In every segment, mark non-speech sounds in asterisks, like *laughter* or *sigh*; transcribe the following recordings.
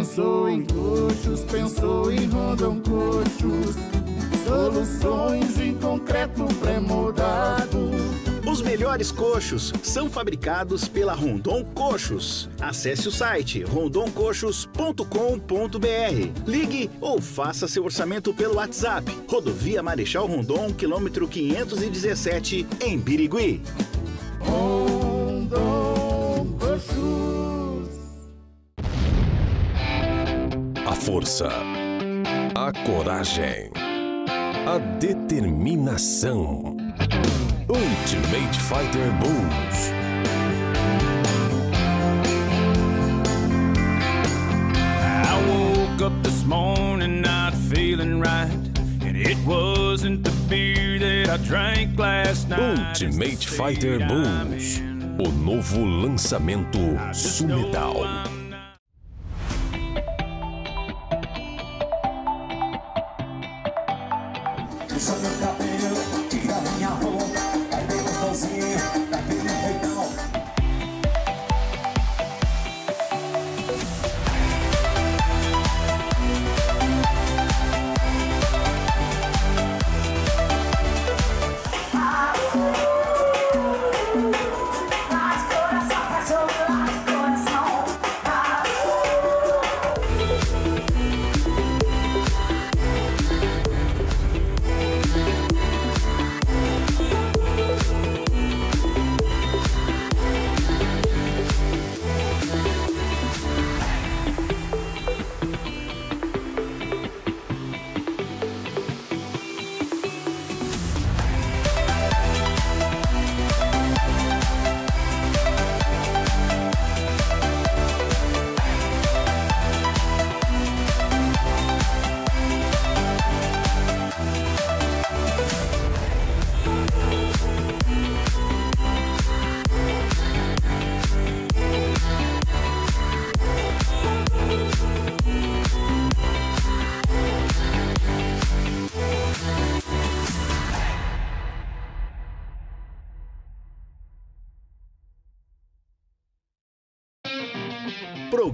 Pensou em coxos, pensou em Rondon Coxos. Soluções em concreto pré-moldado. Os melhores coxos são fabricados pela Rondon Coxos. Acesse o site rondoncoxos.com.br. Ligue ou faça seu orçamento pelo WhatsApp. Rodovia Marechal Rondon, quilômetro 517, em Birigui. Força, a coragem, a determinação. Ultimate Fighter Bulls. I woke up this morning not feeling right. And it wasn't the beer that I drank last night. Ultimate Fighter Bulls. O novo lançamento Sumedal.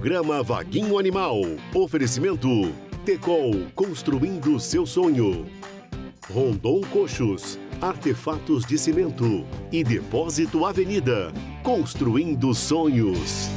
Programa Vaguinho Animal. Oferecimento. Tecol, construindo seu sonho. Rondon Coxos, artefatos de cimento. E Depósito Avenida, construindo sonhos.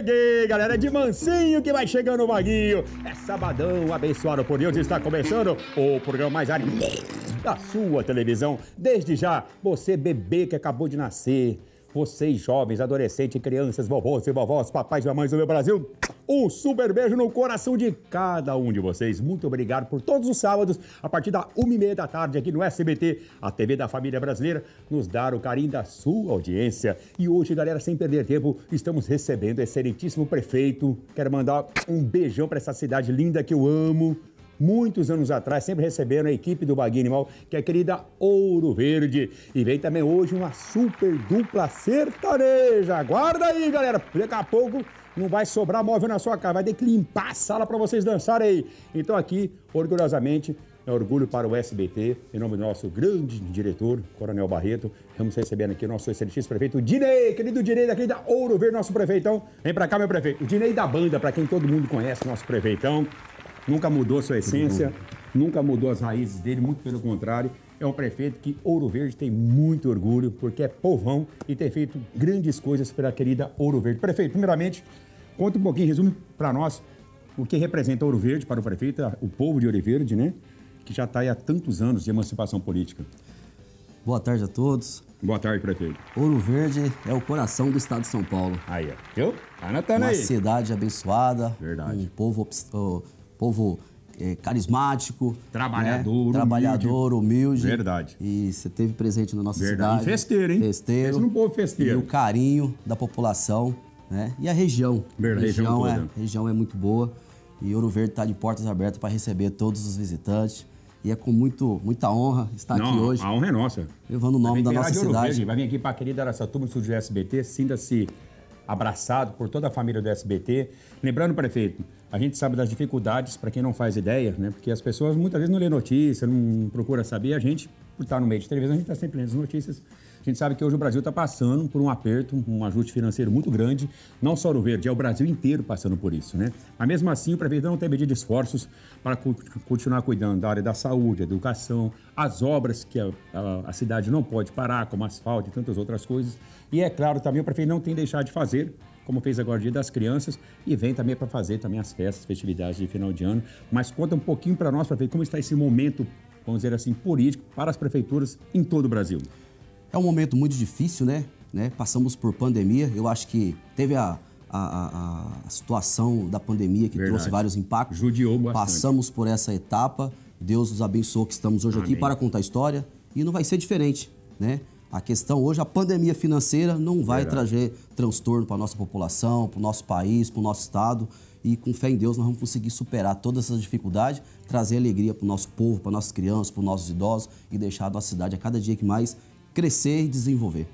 Cheguei, galera, de mansinho que vai chegando o Maguinho. É sabadão, abençoado por Deus, está começando o programa mais animado da sua televisão. Desde já, você bebê que acabou de nascer, vocês jovens, adolescentes, crianças, vovôs e vovós, papais e mamães do meu Brasil, um super beijo no coração de cada um de vocês. Muito obrigado por todos os sábados, a partir da uma e meia da tarde aqui no SBT, a TV da família brasileira, nos dar o carinho da sua audiência. E hoje, galera, sem perder tempo, estamos recebendo o excelentíssimo prefeito. Quero mandar um beijão para essa cidade linda que eu amo muitos anos atrás, sempre recebendo a equipe do Baguinho Animal, que é a querida Ouro Verde. E vem também hoje uma super dupla sertaneja. Aguarda aí, galera. Daqui a pouco não vai sobrar móvel na sua casa, vai ter que limpar a sala para vocês dançarem aí. Então aqui, orgulhosamente, é orgulho para o SBT, em nome do nosso grande diretor, Coronel Barreto. Estamos recebendo aqui o nosso excelentíssimo prefeito, Dinei, querido Dinei daqui da Ouro Verde, nosso prefeitão. Vem para cá, meu prefeito. O Dinei da banda, para quem todo mundo conhece, nosso prefeitão. Nunca mudou sua essência, nunca mudou as raízes dele, muito pelo contrário. É um prefeito que Ouro Verde tem muito orgulho, porque é povão e tem feito grandes coisas pela querida Ouro Verde. Prefeito, primeiramente, conta um pouquinho, resume para nós o que representa Ouro Verde para o prefeito, o povo de Ouro Verde, né? Que já está aí há tantos anos de emancipação política. Boa tarde a todos. Boa tarde, prefeito. Ouro Verde é o coração do estado de São Paulo. Aí, ó. Viu? Tá anotando Uma aí. cidade abençoada. Verdade. Um povo, oh, povo eh, carismático. Trabalhador, né? Trabalhador, humilde. Verdade. E você teve presente na nossa Verdade. cidade. E festeiro, hein? Festeiro. Esse não povo festeiro. E o carinho da população, né? E a região. Verdade, a região, região é, região é muito boa. E Ouro Verde está de portas abertas para receber todos os visitantes. E é com muito, muita honra estar Não, aqui hoje, a honra é nossa. levando o nome da nossa cidade. Verde, vai vir aqui para a querida Araçatuba, no estúdio SBT, sinta-se abraçado por toda a família do SBT. Lembrando, prefeito, a gente sabe das dificuldades, para quem não faz ideia, né? Porque as pessoas muitas vezes não lê notícia, não procura saber. A gente, por estar no meio de televisão, a gente está sempre lendo as notícias. A gente sabe que hoje o Brasil está passando por um aperto, um ajuste financeiro muito grande, não só o Verde, é o Brasil inteiro passando por isso, né? Mas mesmo assim, o prefeito não tem medido esforços para co- continuar cuidando da área da saúde, educação, as obras que a, a- a cidade não pode parar, como asfalto e tantas outras coisas. E é claro, também o prefeito não tem deixado de fazer, como fez agora o Dia das Crianças, e vem também para fazer também as festas, festividades de final de ano. Mas conta um pouquinho para nós, prefeito, como está esse momento, vamos dizer assim, político para as prefeituras em todo o Brasil. É um momento muito difícil, né? né? Passamos por pandemia. Eu acho que teve a, a, a- a situação da pandemia que Verdade. trouxe vários impactos. Judiou bastante. Passamos por essa etapa. Deus nos abençoou que estamos hoje aqui Amém. para contar a história. E não vai ser diferente, né? A questão hoje, a pandemia financeira não vai Verdade. trazer transtorno para a nossa população, para o nosso país, para o nosso estado. E com fé em Deus nós vamos conseguir superar todas essas dificuldades, trazer alegria para o nosso povo, para nossas crianças, para os nossos idosos e deixar a nossa cidade a cada dia que mais crescer e desenvolver.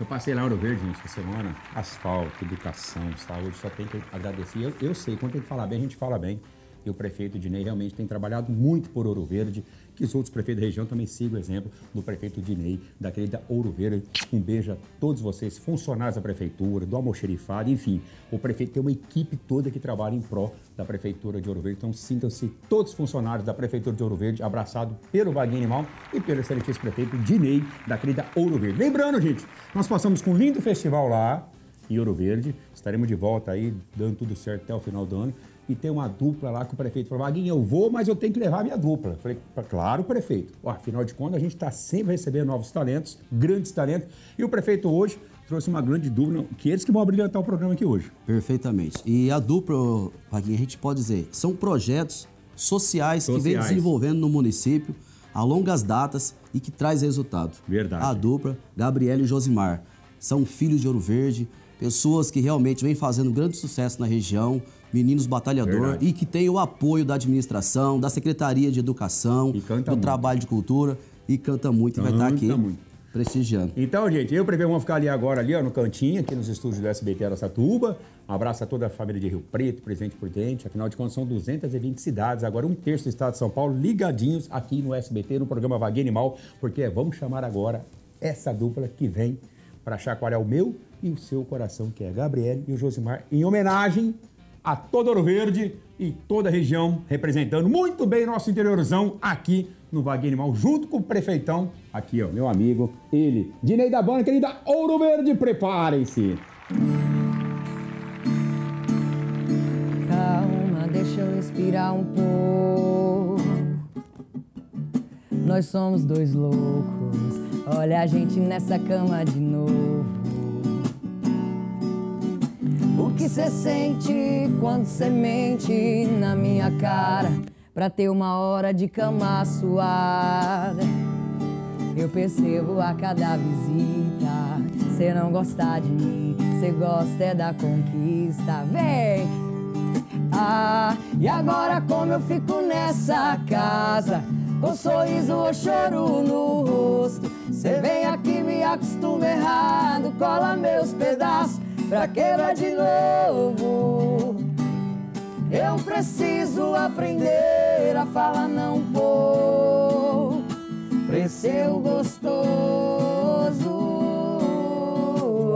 Eu passei lá Ouro Verde, gente, essa semana. Asfalto, educação, saúde, só tem que agradecer. Eu, eu sei, quando tem que falar bem, a gente fala bem. E o prefeito Dinei realmente tem trabalhado muito por Ouro Verde. Que os outros prefeitos da região também sigam o exemplo do prefeito Dinei, da querida Ouro Verde. Um beijo a todos vocês, funcionários da prefeitura, do almoxerifado, enfim. O prefeito tem uma equipe toda que trabalha em pró da prefeitura de Ouro Verde. Então sintam-se todos os funcionários da prefeitura de Ouro Verde abraçados pelo Vaguinho Animal e pelo excelentíssimo prefeito Dinei, da querida Ouro Verde. Lembrando, gente, nós passamos com um lindo festival lá em Ouro Verde. Estaremos de volta aí, dando tudo certo até o final do ano. E tem uma dupla lá que o prefeito falou: Vaguinho, eu vou, mas eu tenho que levar a minha dupla. Falei, claro, prefeito. Ó, afinal de contas, a gente está sempre recebendo novos talentos, grandes talentos. E o prefeito hoje trouxe uma grande dupla, que eles que vão brilhantar o programa aqui hoje. Perfeitamente. E a dupla, Vaguinho, a gente pode dizer, são projetos sociais, que vem Sociais. desenvolvendo no município a longas datas e que traz resultado. Verdade. A dupla, Gabriela e Josimar, são filhos de Ouro Verde, pessoas que realmente vêm fazendo grande sucesso na região, meninos batalhador Verdade. e que têm o apoio da administração, da Secretaria de Educação, canta do muito. Trabalho de Cultura e canta muito e vai estar Canta aqui muito. prestigiando. Então, gente, eu e o prefeito vamos ficar ali agora, ali, ó, no cantinho, aqui nos estúdios do SBT Aracatuba. Um abraço a toda a família de Rio Preto, Presidente Prudente. Afinal de contas, são 220 cidades, agora um terço do estado de São Paulo, ligadinhos aqui no SBT, no programa Vaguinho Animal, porque vamos chamar agora essa dupla que vem para chacoalhar o meu e o seu coração, que é a Gabriele e o Josimar, em homenagem a todo Ouro Verde e toda a região, representando muito bem nosso interiorzão aqui no Vaguinho Animal, junto com o prefeitão, aqui ó, meu amigo, ele, Dinei da Banda, querida Ouro Verde, preparem-se. Calma, deixa eu respirar um pouco. Nós somos dois loucos. Olha a gente nessa cama de novo. Que cê sente quando cê mente na minha cara? Pra ter uma hora de cama suada. Eu percebo a cada visita. Cê não gosta de mim, cê gosta é da conquista. Vem! Ah, e agora como eu fico nessa casa? Com sorriso ou choro no rosto. Cê vem aqui, me acostuma errado. Cola meus pedaços pra quebrar de novo. Eu preciso aprender a falar não pô. Seu gostoso.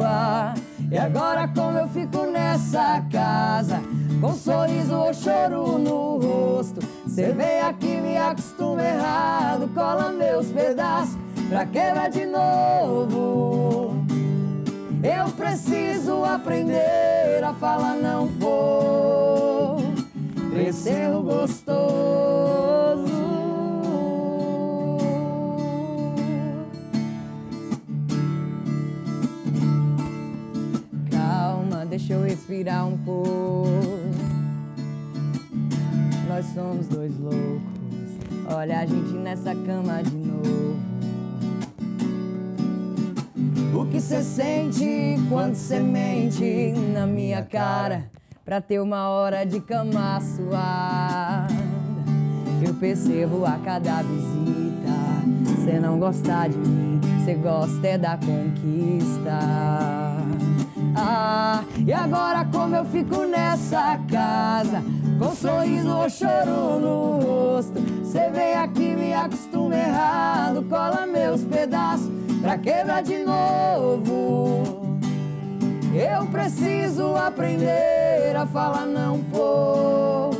Ah, E agora como eu fico nessa casa Com sorriso ou choro no rosto Cê vem aqui me acostuma errado Cola meus pedaços pra quebrar de novo eu preciso aprender a falar não vou. Crescer gostoso. Calma, deixa eu respirar um pouco. Nós somos dois loucos. Olha a gente nessa cama de o que cê sente quando cê mente na minha cara Pra ter uma hora de cama suada Eu percebo a cada visita Cê não gosta de mim, cê gosta é da conquista Ah, e agora como eu fico nessa casa, com sorriso ou choro no rosto. Cê vem aqui, me acostuma errado, cola meus pedaços pra quebrar de novo. Eu preciso aprender a falar não pô,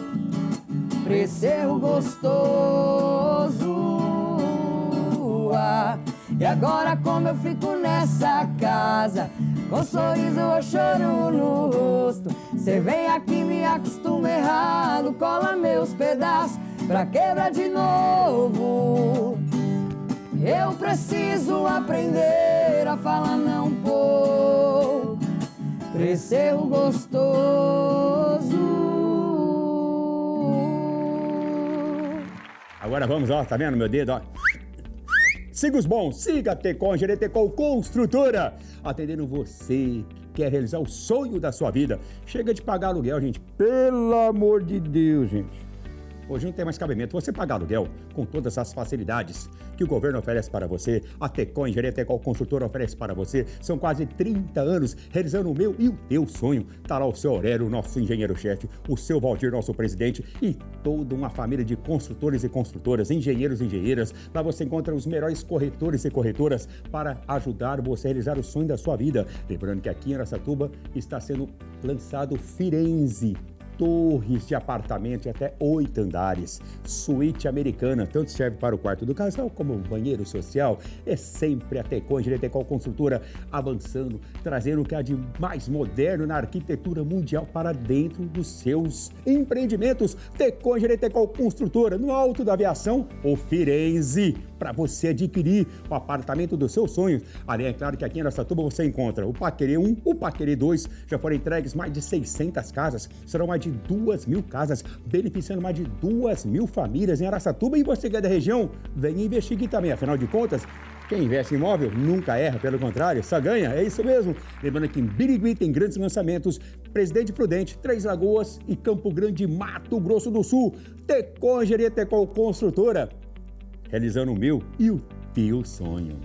pra esse erro gostoso. Ah, e agora como eu fico nessa casa, com sorriso ou choro no rosto. Cê vem aqui, me acostuma errado, cola meus pedaços pra quebrar de novo. Eu preciso aprender a falar não pô, pra gostoso. Agora vamos, ó, tá vendo meu dedo, ó? Siga os bons, siga a Tecon, Geretecol Construtora, atendendo você que quer realizar o sonho da sua vida. Chega de pagar aluguel, gente, pelo amor de Deus, gente. Hoje não tem mais cabimento você pagar aluguel com todas as facilidades que o governo oferece para você, a Tecon Engenharia Tecol Construtora oferece para você. São quase 30 anos realizando o meu e o teu sonho. Tá lá o seu Aurélio, nosso engenheiro-chefe, o seu Valdir, nosso presidente e toda uma família de construtores e construtoras, engenheiros e engenheiras. Lá você encontra os melhores corretores e corretoras para ajudar você a realizar o sonho da sua vida. Lembrando que aqui em Aracatuba está sendo lançado Firenze torres de apartamento de até oito andares, suíte americana, tanto serve para o quarto do casal como o banheiro social. É sempre a Tecon, Tecol Construtora, avançando, trazendo o que há de mais moderno na arquitetura mundial para dentro dos seus empreendimentos. Tecon, Tecol Construtora, no alto da aviação, o Firenze, para você adquirir o apartamento dos seus sonhos. Além, é claro que aqui em Aracatuba você encontra o Paquerê 1, o Paquerê 2, já foram entregues mais de 600 casas, serão mais de duas mil casas, beneficiando mais de duas mil famílias em Araçatuba e você que é da região, venha investir aqui também. Afinal de contas, quem investe em imóvel nunca erra, pelo contrário, só ganha, é isso mesmo. Lembrando que em Birigui tem grandes lançamentos, Presidente Prudente, Três Lagoas e Campo Grande, Mato Grosso do Sul. Tecon Engenharia Tecol Construtora, realizando o meu e o teu sonho.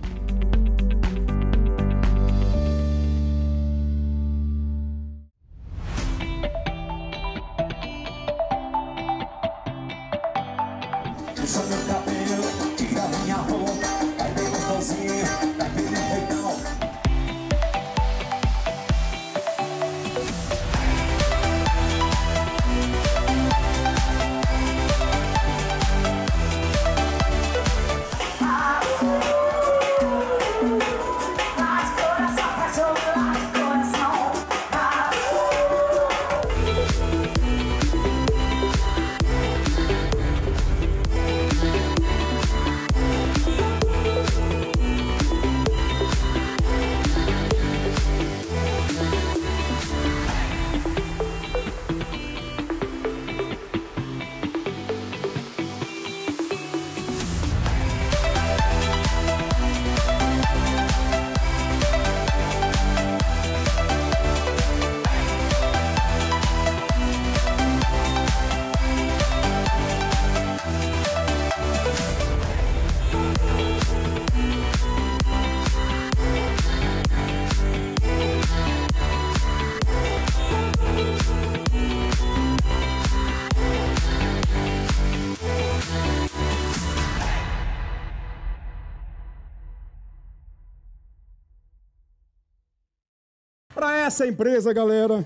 Essa empresa, galera,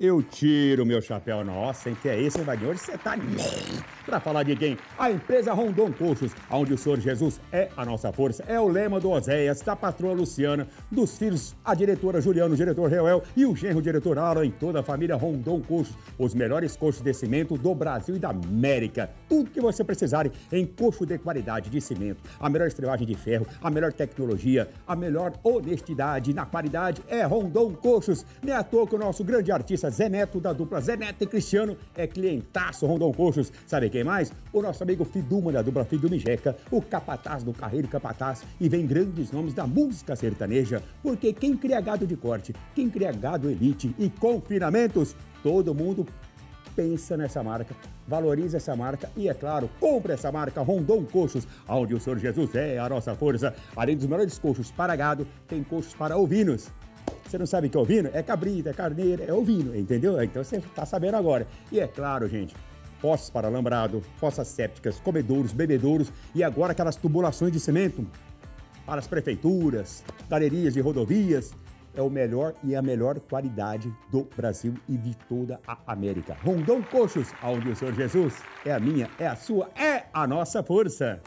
eu tiro meu chapéu. Nossa, hein? Que é isso, hein, você tá Para falar de quem? A empresa Rondon Coxos, onde o Senhor Jesus é a nossa força. É o lema do Oséias, da patroa Luciana, dos filhos, a diretora Juliano, o diretor Reuel e o genro o diretor Alan, em toda a família Rondon Coxos. Os melhores coxos de cimento do Brasil e da América. Tudo que você precisar em coxo de qualidade de cimento. A melhor estrelagem de ferro, a melhor tecnologia, a melhor honestidade na qualidade é Rondon Coxos. Nem à toa que o nosso grande artista Zé Neto, da dupla Zé Neto e Cristiano, é clientaço Rondon Coxos. Sabe quem mais? O nosso amigo Fiduma, da dupla Fiduma Jeca, o capataz do Carreiro Capataz. E vem grandes nomes da música sertaneja, porque quem cria gado de corte, quem cria gado elite e confinamentos, todo mundo pensa nessa marca, valoriza essa marca e, é claro, compra essa marca Rondon Coxos, onde o Senhor Jesus é a nossa força. Além dos melhores coxos para gado, tem coxos para ovinos. Você não sabe o que é ovino? É cabrita, é carneiro, é ovino, entendeu? Então você tá sabendo agora. E é claro, gente, poços para alambrado, fossas sépticas, comedouros, bebedouros e agora aquelas tubulações de cimento para as prefeituras, galerias de rodovias. É o melhor e a melhor qualidade do Brasil e de toda a América. Rondon Coxos, aonde o Senhor Jesus é a minha, é a sua, é a nossa força.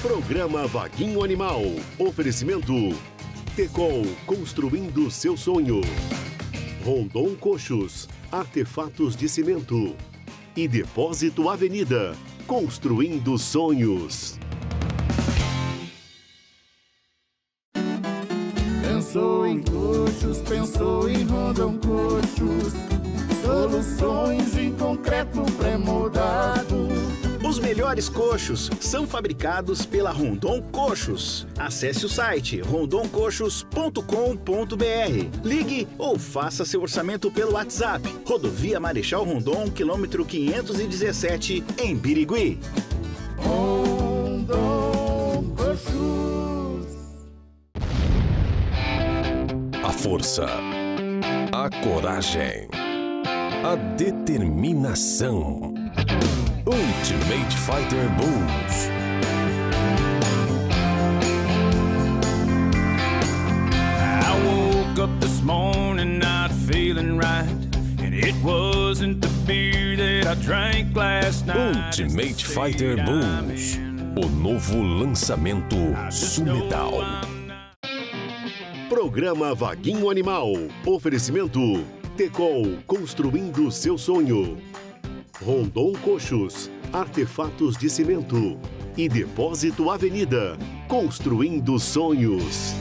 Programa Vaguinho Animal. Oferecimento. Tecol construindo seu sonho. Rondon Coxos, artefatos de cimento. E Depósito Avenida, construindo sonhos. Pensou em coxos, pensou em Rondon Coxos. Soluções em concreto pré-moldado. Melhores coxos são fabricados pela Rondon Coxos. Acesse o site rondoncoxos.com.br. Ligue ou faça seu orçamento pelo WhatsApp. Rodovia Marechal Rondon, quilômetro 517, em Birigui. Rondon Coxos. A força, a coragem, a determinação. Ultimate Fighter Bulls. I woke up this morning not feeling right. And it wasn't the beer that I drank last night. Ultimate Fighter Bulls. O novo lançamento Sumedal. Programa Vaguinho Animal. Oferecimento. Tecol construindo seu sonho. Rondon Coxos, artefatos de cimento. E Depósito Avenida, construindo sonhos.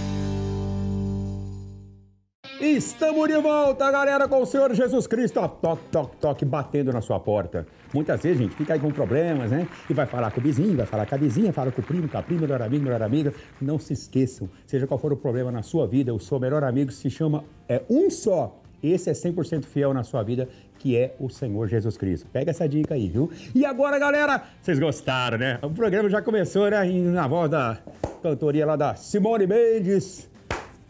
Estamos de volta, galera, com o Senhor Jesus Cristo. Toque, toque, toque, batendo na sua porta. Muitas vezes, gente, fica aí com problemas, né? E vai falar com o vizinho, vai falar com a vizinha, fala com o primo, com a prima, melhor amigo, melhor amiga. Não se esqueçam, seja qual for o problema na sua vida, o seu melhor amigo se chama é um só. Esse é 100% fiel na sua vida, que é o Senhor Jesus Cristo. Pega essa dica aí, viu? E agora, galera, vocês gostaram, né? O programa já começou, né? Na voz da cantoria lá da Simone Mendes,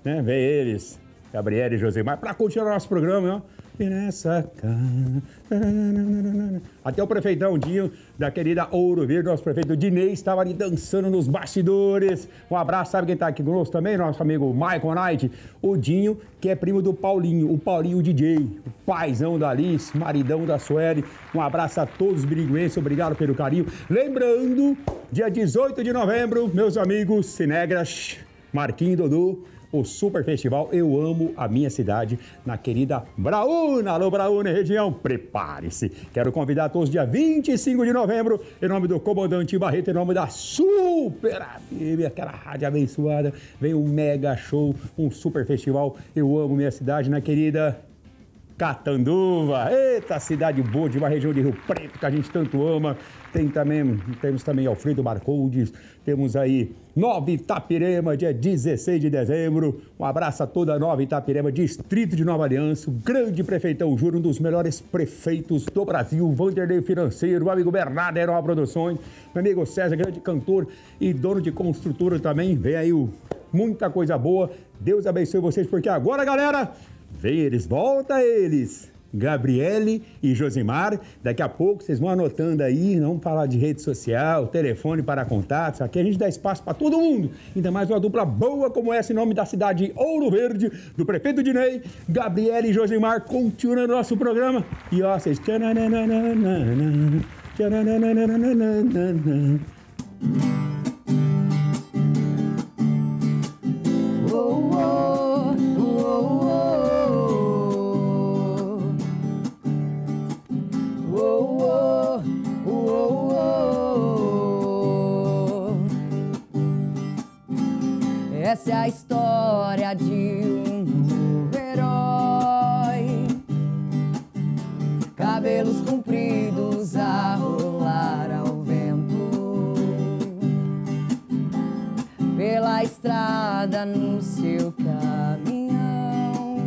né? Vem eles, Gabriela e Josemar, para continuar nosso programa, ó. Nessa casa. Até o prefeitão Dinho, da querida Ouro Verde, nosso prefeito Dinei, estava ali dançando nos bastidores. Um abraço, sabe quem está aqui conosco também? Nosso amigo Michael Knight. O Dinho, que é primo do Paulinho, o Paulinho DJ, o paizão da Alice, maridão da Sueli. Um abraço a todos os biriguenses, obrigado pelo carinho. Lembrando, dia 18 de novembro, meus amigos Cinegras, Marquinhos Dodô, o Super Festival Eu Amo a Minha Cidade, na querida Braúna. Alô, Braúna, região, prepare-se. Quero convidar todos dia 25 de novembro, em nome do comandante Barreto, em nome da Super FM, aquela rádio abençoada. Vem um mega show, um Super Festival Eu Amo Minha Cidade, na querida Catanduva, eita cidade boa de uma região de Rio Preto que a gente tanto ama. Tem também, temos também Alfredo Marcondes, temos aí Nova Itapirema, dia 16 de dezembro. Um abraço a toda Nova Itapirema, distrito de Nova Aliança, o grande prefeitão Júlio, um dos melhores prefeitos do Brasil, Vanderlei Financeiro, o amigo Bernardo Aeroa Produções, meu amigo César, grande cantor e dono de construtora também. Vem aí o, muita coisa boa. Deus abençoe vocês, porque agora, galera, Vem eles, volta eles. Gabriele e Josimar, daqui a pouco vocês vão anotando aí, não vamos falar de rede social, telefone para contatos, aqui a gente dá espaço para todo mundo, ainda mais uma dupla boa como essa em nome da cidade de Ouro Verde, do prefeito Dinei, Gabriele e Josimar, continuando nosso programa, e ó, vocês... tchananana, tchananana. Oh, Essa é a história de um novo herói. Cabelos compridos a rolar ao vento pela estrada no seu caminhão.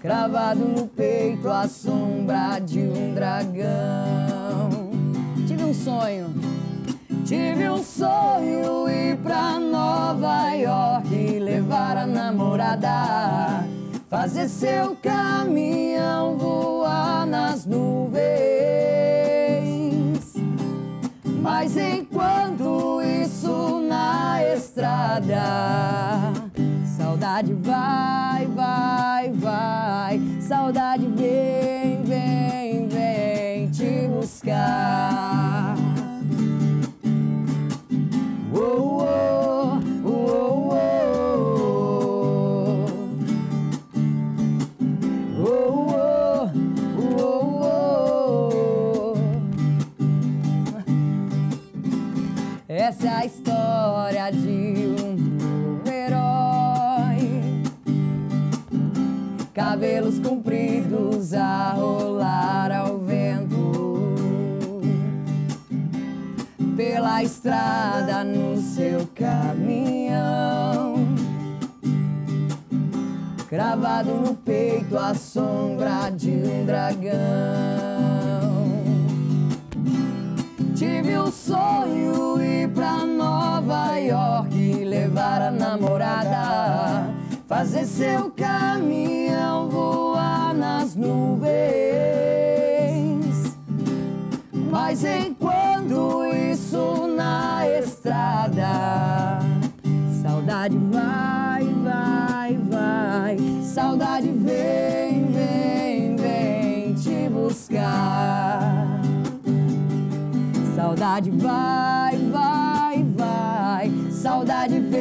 Cravado no peito a sombra de um dragão. Tive um sonho Tive um sonho ir pra Nova York, levar a namorada, fazer seu caminhão voar nas nuvens. Mas enquanto isso na estrada, saudade vai, vai, vai, saudade vem, vem, vem te buscar. A rolar ao vento pela estrada no seu caminhão. Cravado no peito a sombra de um dragão. Tive um sonho ir pra Nova York, levar a namorada, fazer seu caminhão voar nas nuvens. Mas enquanto isso na estrada, saudade vai, vai, vai, saudade vem, vem, vem te buscar. Saudade vai, vai, vai, saudade vem,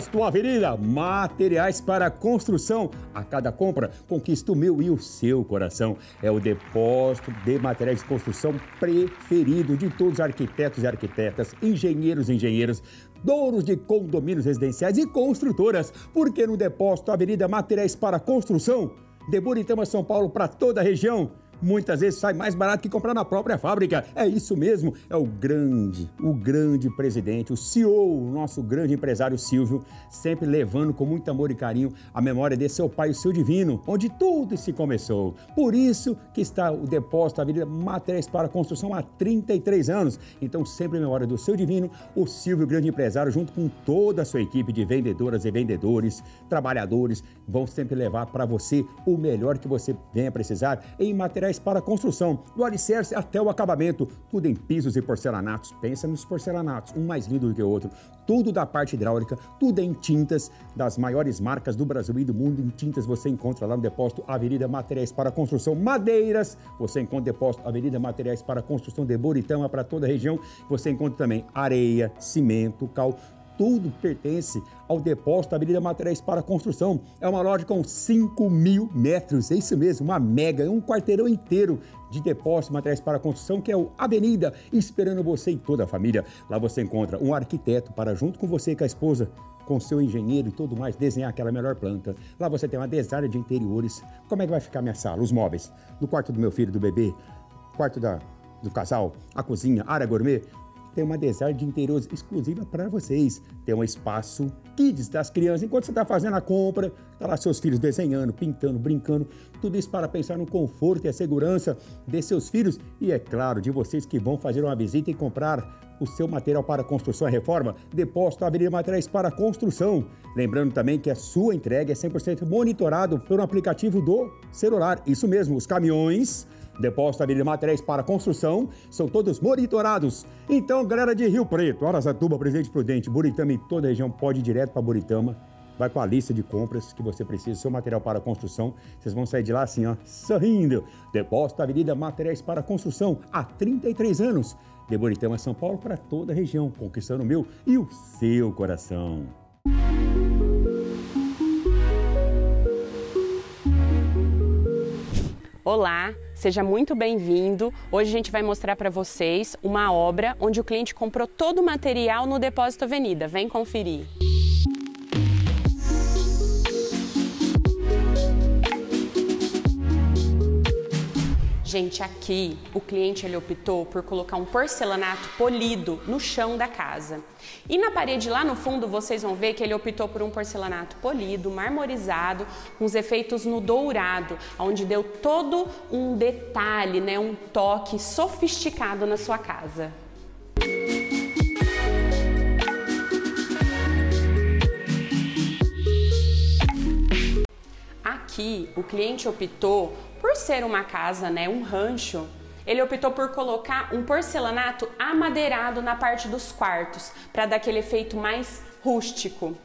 Depósito Avenida, materiais para construção. A cada compra, conquista o meu e o seu coração. É o depósito de materiais de construção preferido de todos os arquitetos e arquitetas, engenheiros e engenheiras, donos de condomínios residenciais e construtoras. Porque no Depósito Avenida Materiais para Construção, de Buritama, São Paulo, para toda a região. Muitas vezes sai mais barato que comprar na própria fábrica. É isso mesmo, é o grande, o grande presidente, o CEO, o nosso grande empresário Silvio, sempre levando com muito amor e carinho a memória de seu pai, o seu divino, onde tudo se começou. Por isso que está o depósito Avenida Materiais para Construção há 33 anos. Então, sempre em memória do seu divino, o Silvio, grande empresário, junto com toda a sua equipe de vendedoras e vendedores, trabalhadores, vão sempre levar para você o melhor que você venha precisar em materiais para construção, do alicerce até o acabamento, tudo em pisos e porcelanatos. Pensa nos porcelanatos, um mais lindo do que o outro. Tudo da parte hidráulica, tudo em tintas das maiores marcas do Brasil e do mundo. Em tintas você encontra lá no depósito Avenida Materiais para Construção Madeiras. Você encontra depósito Avenida Materiais para Construção de Boritama para toda a região. Você encontra também areia, cimento, cal tudo pertence ao depósito Avenida Materiais para Construção. É uma loja com 5 mil metros, é isso mesmo, uma mega, um quarteirão inteiro de depósito materiais para construção, que é o Avenida, esperando você e toda a família. Lá você encontra um arquiteto para, junto com você e com a esposa, com seu engenheiro e tudo mais, desenhar aquela melhor planta. Lá você tem uma design de interiores. Como é que vai ficar minha sala? Os móveis. No quarto do meu filho, do bebê, quarto da, do casal, a cozinha, área gourmet tem uma design de interiores exclusiva para vocês. Tem um espaço kids das crianças. Enquanto você está fazendo a compra, tá lá seus filhos desenhando, pintando, brincando. Tudo isso para pensar no conforto e a segurança de seus filhos e, é claro, de vocês que vão fazer uma visita e comprar o seu material para construção e reforma. Depósito Avenida Materiais para Construção. Lembrando também que a sua entrega é 100% monitorado pelo aplicativo do celular. Isso mesmo, os caminhões Depósito Avenida Materiais para Construção são todos monitorados. Então, galera de Rio Preto, Aracatuba, Presidente Prudente, Buritama e toda a região pode ir direto para Buritama. Vai com a lista de compras que você precisa, seu material para construção. Vocês vão sair de lá assim, ó, sorrindo. Depósito Avenida Materiais para Construção há 33 anos. De Buritama, São Paulo, para toda a região, conquistando o meu e o seu coração. Olá, seja muito bem-vindo. Hoje a gente vai mostrar para vocês uma obra onde o cliente comprou todo o material no Depósito Avenida. Vem conferir. Gente, aqui o cliente ele optou por colocar um porcelanato polido no chão da casa. E na parede lá no fundo vocês vão ver que ele optou por um porcelanato polido, marmorizado, com os efeitos no dourado, onde deu todo um detalhe, né, um toque sofisticado na sua casa. Aqui o cliente optou por ser uma casa, né, um rancho, ele optou por colocar um porcelanato amadeirado na parte dos quartos, para dar aquele efeito mais rústico.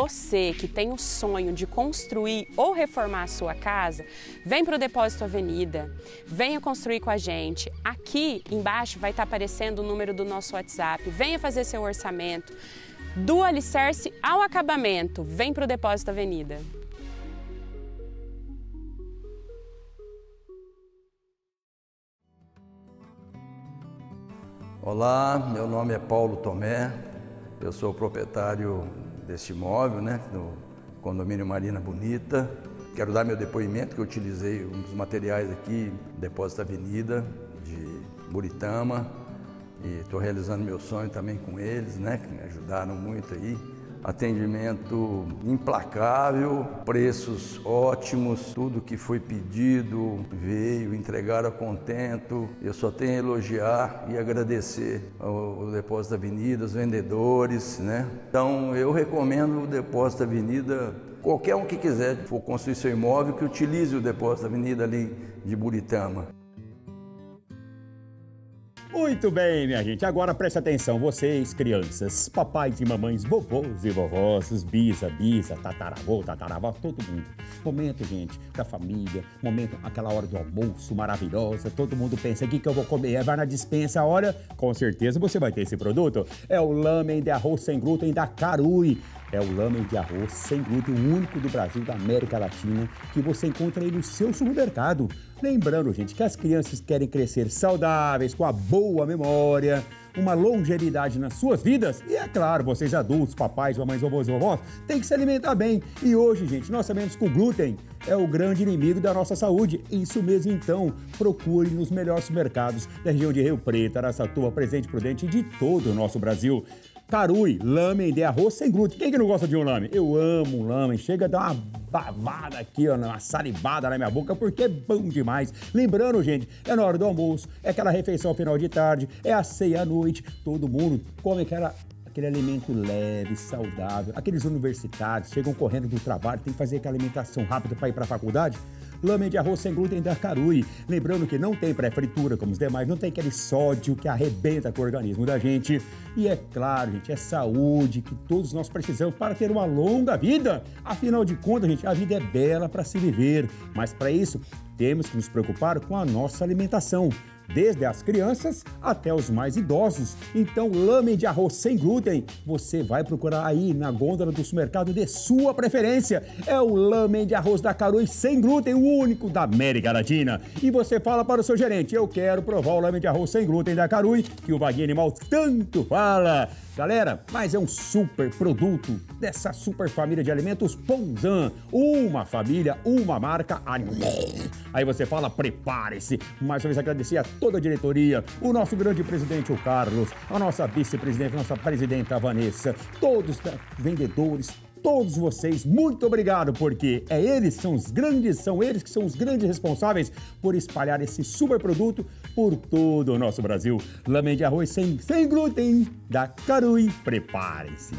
Você que tem o sonho de construir ou reformar a sua casa, vem para o Depósito Avenida, venha construir com a gente. Aqui embaixo vai estar aparecendo o número do nosso WhatsApp. Venha fazer seu orçamento. Do alicerce ao acabamento, vem para o Depósito Avenida. Olá, meu nome é Paulo Tomé, eu sou proprietário deste imóvel, né, no condomínio Marina Bonita. Quero dar meu depoimento que eu utilizei um dos materiais aqui, Depósito Avenida de Buritama, e estou realizando meu sonho também com eles, né, que me ajudaram muito aí atendimento implacável, preços ótimos, tudo que foi pedido veio, entregaram contento. Eu só tenho a elogiar e agradecer ao, Depósito da Avenida, os vendedores, né? Então eu recomendo o Depósito da Avenida qualquer um que quiser for construir seu imóvel que utilize o Depósito da Avenida ali de Buritama. Muito bem, minha gente. Agora preste atenção, vocês, crianças, papais e mamães, vovôs e vovós, bisa, bisa, tataravô, tataravó, todo mundo. Momento, gente, da família, momento, aquela hora do almoço maravilhosa, todo mundo pensa, o que, que eu vou comer? Vai na dispensa, olha, com certeza você vai ter esse produto. É o lamen de arroz sem glúten da Carui. É o lamen de arroz sem glúten, o único do Brasil, da América Latina, que você encontra aí no seu supermercado. Lembrando, gente, que as crianças querem crescer saudáveis, com a boa memória, uma longevidade nas suas vidas. E é claro, vocês adultos, papais, mamães, vovôs e vovós, tem que se alimentar bem. E hoje, gente, nós sabemos que o glúten é o grande inimigo da nossa saúde. Isso mesmo, então, procure nos melhores mercados da região de Rio Preto, Araçatuba, Presente Prudente e de todo o nosso Brasil. Carui, lamen de arroz sem glúten. Quem que não gosta de um lamen? Eu amo um lamen. Chega a dar uma babada aqui, ó, uma salivada na minha boca, porque é bom demais. Lembrando, gente, é na hora do almoço, é aquela refeição final de tarde, é a ceia à noite. Todo mundo come aquela aquele alimento leve, saudável. Aqueles universitários chegam correndo do trabalho, tem que fazer aquela alimentação rápida para ir para a faculdade. Lame de arroz sem glúten da Carui. Lembrando que não tem pré-fritura como os demais, não tem aquele sódio que arrebenta com o organismo da gente. E é claro, gente, é saúde que todos nós precisamos para ter uma longa vida. Afinal de contas, gente, a vida é bela para se viver, mas para isso temos que nos preocupar com a nossa alimentação desde as crianças até os mais idosos. Então, lame de arroz sem glúten, você vai procurar aí na gôndola do supermercado de sua preferência. É o lame de arroz da Carui sem glúten, o único da América Latina. E você fala para o seu gerente, eu quero provar o lame de arroz sem glúten da Carui, que o Vaguinho Animal tanto fala. Galera, mas é um super produto dessa super família de alimentos Ponzan. Uma família, uma marca. Aí você fala, prepare-se. Mais uma vez agradecer a toda a diretoria, o nosso grande presidente, o Carlos, a nossa vice-presidente, a nossa presidenta, a Vanessa, todos os vendedores, todos vocês, muito obrigado, porque é eles são os grandes, são eles que são os grandes responsáveis por espalhar esse super produto por todo o nosso Brasil. Lamen de arroz sem, sem glúten da Carui, prepare-se.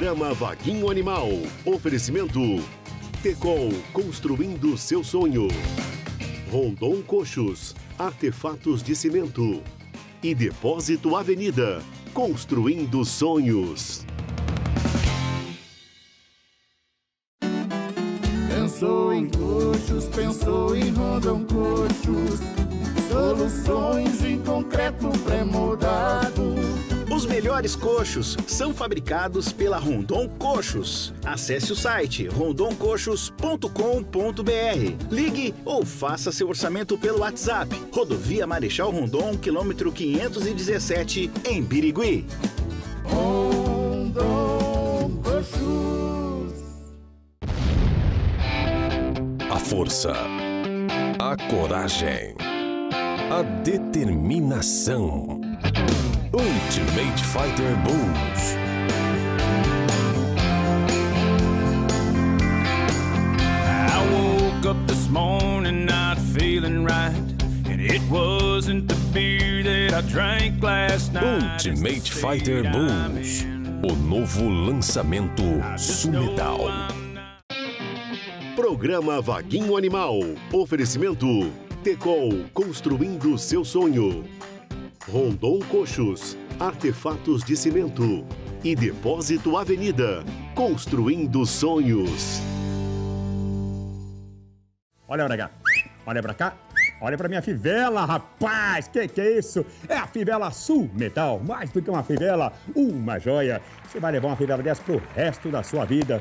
Programa Vaguinho Animal. Oferecimento. Tecol, construindo seu sonho. Rondon Coxos, artefatos de cimento. E Depósito Avenida, construindo sonhos. Pensou em coxos, pensou em Rondon Coxos. Soluções em concreto pré-moldado Os melhores coxos são fabricados pela Rondon Coxos. Acesse o site rondoncoxos.com.br. Ligue ou faça seu orçamento pelo WhatsApp. Rodovia Marechal Rondon, quilômetro 517, em Birigui. Rondon Coxos. A força, a coragem, a determinação. Ultimate Fighter Bulls. I woke up this morning not feeling right. And it wasn't the beer that I drank last night. Ultimate Fighter Bulls. O novo lançamento Sumetal. Programa Vaguinho Animal. Oferecimento Tecol construindo seu sonho. Rondon Coxos, artefatos de cimento. E Depósito Avenida, construindo sonhos. Olha pra cá, olha pra cá, olha pra minha fivela, rapaz! Que que é isso? É a fivela Sul Metal, mais do que uma fivela, uma joia. Você vai levar uma fivela dessa pro resto da sua vida.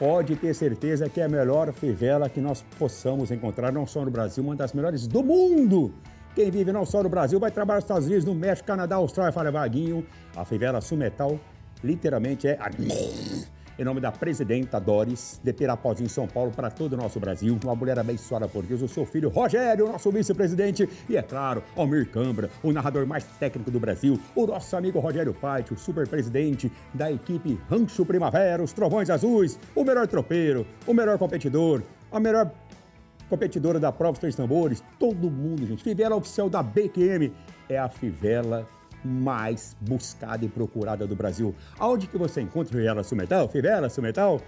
Pode ter certeza que é a melhor fivela que nós possamos encontrar, não só no Brasil, uma das melhores do mundo. Quem vive não só no Brasil vai trabalhar nos Estados Unidos, no México, Canadá, Austrália, fala vaguinho. A fivela Sul Metal literalmente é em nome da presidenta Doris, de Pirapozinho, São Paulo, para todo o nosso Brasil. Uma mulher abençoada por Deus, o seu filho Rogério, nosso vice-presidente. E, é claro, Almir Cambra, o narrador mais técnico do Brasil. O nosso amigo Rogério Paiti, o super-presidente da equipe Rancho Primavera, os Trovões Azuis. O melhor tropeiro, o melhor competidor, a melhor competidora da Prova dos Três Tambores. Todo mundo, gente. Fivela oficial da BQM é a fivela mais buscada e procurada do Brasil. Aonde que você encontra Fivela Sumetal? Fivela Sumetal?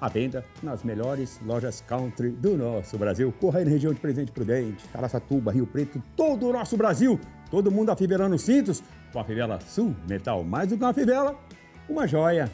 À venda nas melhores lojas country do nosso Brasil. Corra aí na região de Presidente Prudente, Caraçatuba, Rio Preto, todo o nosso Brasil. Todo mundo afivelando cintos com a Fivela Sul Metal. Mais do que uma fivela, uma joia.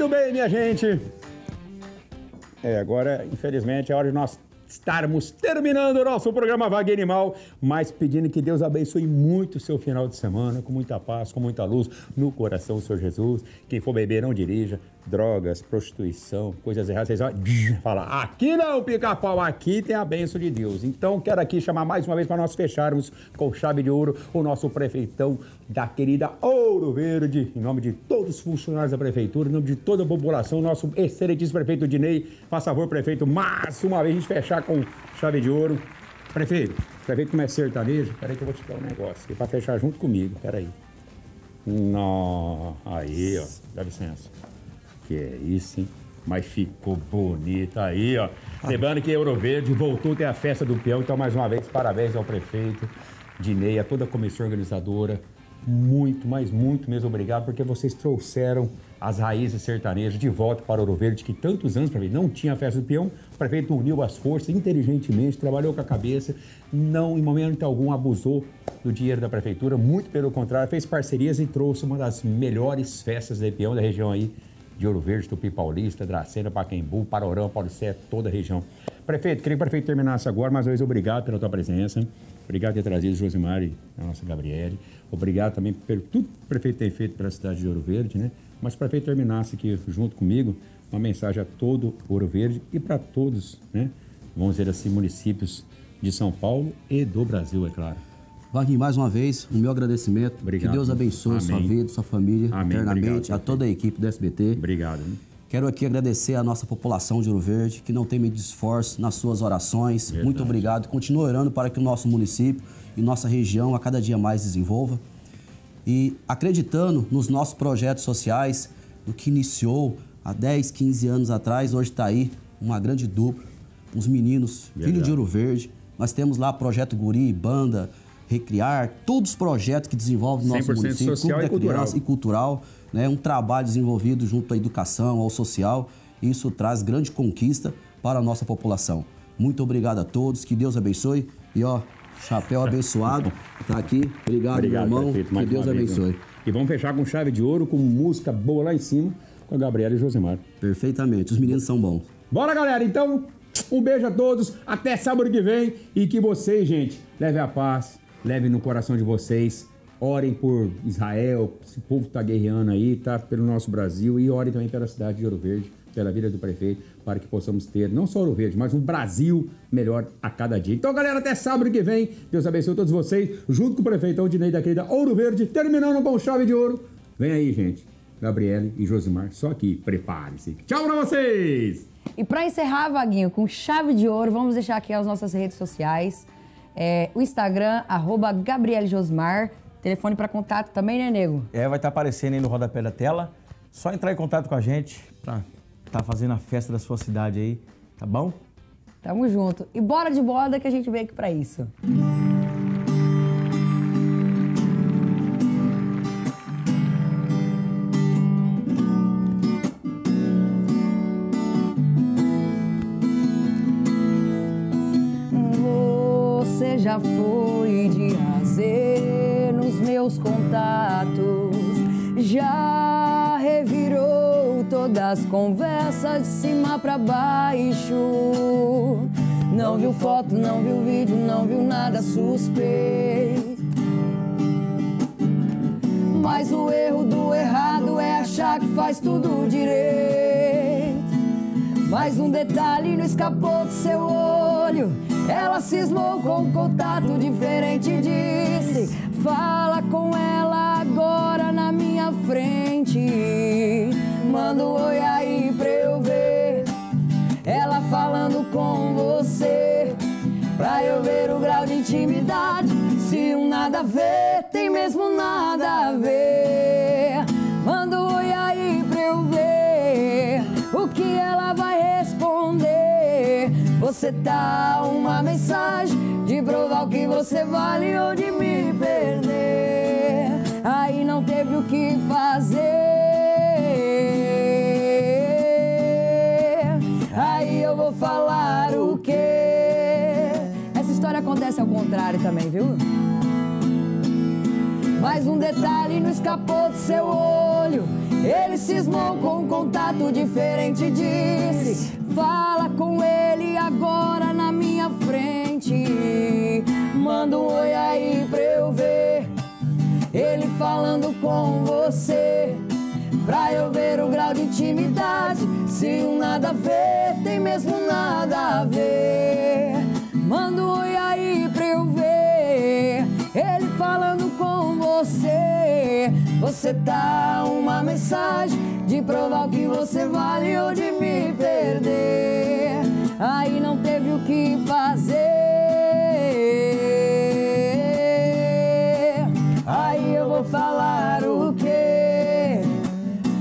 Muito bem, minha gente. É, agora, infelizmente, é hora de nós estarmos terminando o nosso programa Vague Animal, mas pedindo que Deus abençoe muito o seu final de semana, com muita paz, com muita luz no coração Senhor Jesus. Quem for beber, não dirija. Drogas, prostituição, coisas erradas, vocês vão *laughs* falar, aqui não, pica-pau, aqui tem a bênção de Deus. Então, quero aqui chamar mais uma vez para nós fecharmos com chave de ouro o nosso prefeitão da querida Ouro Verde, em nome de todos os funcionários da prefeitura, em nome de toda a população, nosso excelentíssimo prefeito Dinei, faz favor, prefeito, mais uma vez a gente fechar com chave de ouro. Prefeito, prefeito como é sertanejo, peraí que eu vou te dar um negócio aqui para fechar junto comigo, peraí. Nó, aí, ó, dá licença. Que é isso, hein? Mas ficou bonito aí, ó. Lembrando que Ouro Verde voltou a ter a festa do peão, então mais uma vez, parabéns ao prefeito, Dinei, a toda a comissão organizadora, muito, mas muito mesmo obrigado, porque vocês trouxeram as raízes sertanejas de volta para Ouro Verde, que tantos anos, prefeito, não tinha festa do peão. O prefeito uniu as forças inteligentemente, trabalhou com a cabeça, não em momento algum abusou do dinheiro da prefeitura, muito pelo contrário, fez parcerias e trouxe uma das melhores festas de peão da região aí de Ouro Verde, Tupi Paulista, Dracena, Paquembu, Parorão, Paulicé, toda a região. Prefeito, queria que o prefeito terminasse agora, mais uma vez obrigado pela tua presença. Obrigado por ter trazido Josimar e a nossa Gabriele. Obrigado também por tudo que o prefeito tem feito pela cidade de Ouro Verde, né? Mas o prefeito terminasse aqui junto comigo uma mensagem a todo Ouro Verde e para todos, né? Vamos dizer assim, municípios de São Paulo e do Brasil, é claro. Vaguinho, mais uma vez, o meu agradecimento. Obrigado. Que Deus abençoe Amém. sua vida, sua família, Amém. eternamente, Obrigado, a toda a equipe do SBT. Obrigado. né? Quero aqui agradecer a nossa população de Ouro Verde, que não tem medido esforço nas suas orações. Verdade. Muito obrigado. Continue orando para que o nosso município e nossa região a cada dia mais desenvolva. E acreditando nos nossos projetos sociais, no que iniciou há 10, 15 anos atrás, hoje está aí uma grande dupla, uns meninos, Verdade. de Ouro Verde. Nós temos lá Projeto Guri, Banda, Recriar, todos os projetos que desenvolvem no nosso 100% município, social e cultural. e cultural, né? um trabalho desenvolvido junto à educação, ao social. Isso traz grande conquista para a nossa população. Muito obrigado a todos, que Deus abençoe. E ó, chapéu abençoado, tá aqui. Obrigado, meu irmão. que Deus abençoe. E vamos fechar com chave de ouro, com música boa lá em cima, com a Gabriela e Josemar. Perfeitamente, os meninos são bons. Bora, galera! Então, um beijo a todos, até sábado que vem e que vocês, gente, levem a paz, levem no coração de vocês, orem por Israel, esse povo que tá guerreando aí, tá? Pelo nosso Brasil e orem também pela cidade de Ouro Verde, pela vida do prefeito, para que possamos ter não só Ouro Verde, mas um Brasil melhor a cada dia. Então, galera, até sábado que vem, Deus abençoe todos vocês, junto com o prefeito Aldinei da querida Ouro Verde, terminando com chave de ouro. Vem aí, gente. Gabriele e Josimar, só aqui, prepare-se. Tchau pra vocês! E para encerrar, Vaguinho, com chave de ouro, vamos deixar aqui as nossas redes sociais. É, o Instagram, arroba Gabriele Josmar. Telefone para contato também, né, nego? É, vai estar aparecendo aí no rodapé da tela. Só entrar em contato com a gente pra estar fazendo a festa da sua cidade aí, tá bom? Tamo junto. E bora de boda que a gente veio aqui para isso. Você já foi de azer nos meus contatos, já revirou todas as conversas de cima pra baixo. Não viu foto, não viu vídeo, não viu nada suspeito. Mas o erro do errado é achar que faz tudo direito. Mais um detalhe não escapou do seu olho. Ela cismou com contato diferente e disse: Fala com ela agora na minha frente. Manda um oi aí pra eu ver. Ela falando com você. Pra eu ver o grau de intimidade. Se um nada a ver, Você tá uma mensagem de provar o que você vale ou de me perder. Aí não teve o que fazer. Aí eu vou falar o quê? Essa história acontece ao contrário também, viu? Mais um detalhe não escapou do seu olho. Ele cismou com um contato diferente disse: Fala com ele agora na minha frente. Manda um oi aí pra eu ver. Ele falando com você. Pra eu ver o grau de intimidade. Se um nada a ver, tem mesmo nada a ver. Manda um oi aí pra eu ver. Ele falando com você. Você tá uma mensagem de provar que você vale ou de me perder. Aí não teve o que fazer. Aí eu vou falar o quê?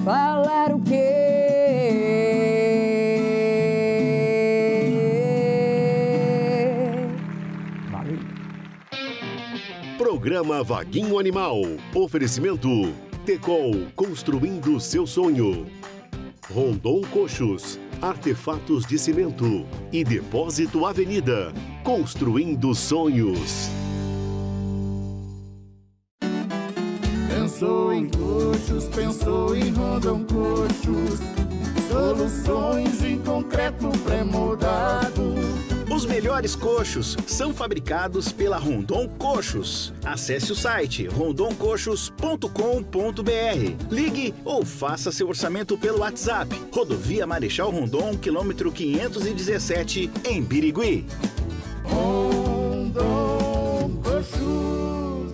Falar o quê? Valeu. Programa Vaguinho Animal. Oferecimento Tecol Construindo seu sonho. Rondon Coxos, Artefatos de Cimento e Depósito Avenida, construindo sonhos. Pensou em coxos, pensou em Rondon Coxos. Soluções em concreto pré-moldado. Os melhores coxos são fabricados pela Rondon Coxos. Acesse o site rondoncoxos.com.br. Ligue ou faça seu orçamento pelo WhatsApp. Rodovia Marechal Rondon, quilômetro 517, em Birigui. Rondon Coxos.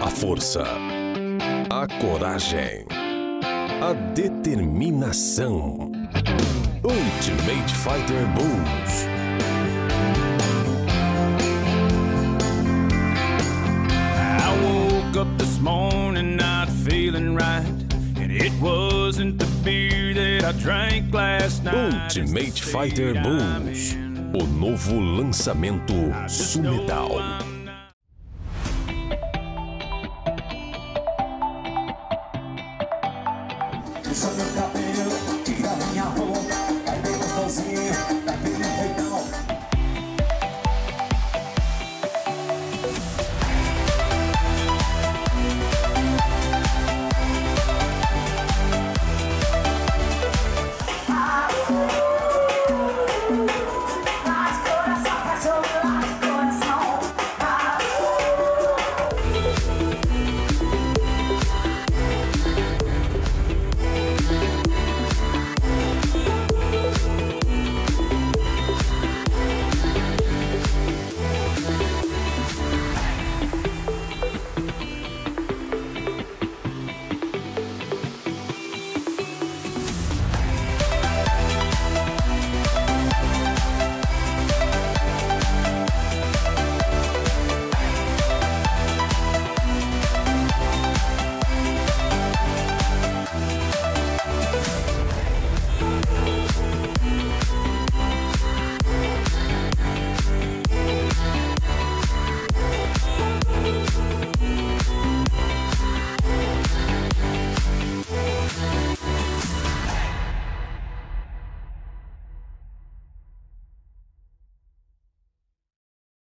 A força, a coragem, a determinação. Ultimate Fighter Bulls. I woke up this morning not feeling right. And it wasn't the beer that I drank last night. Ultimate Fighter Bulls. O novo lançamento Sumetal.